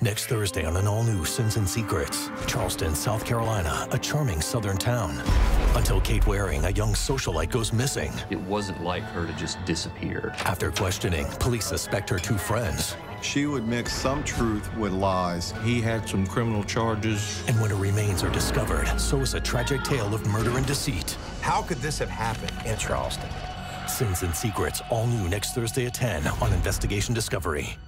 Next Thursday on an all-new Sins and Secrets. Charleston, South Carolina, a charming southern town. Until Kate Waring, a young socialite, goes missing. It wasn't like her to just disappear. After questioning, police suspect her two friends. She would mix some truth with lies. He had some criminal charges. And when her remains are discovered, so is a tragic tale of murder and deceit. How could this have happened in Charleston? Sins and Secrets, all new next Thursday at 10 on Investigation Discovery.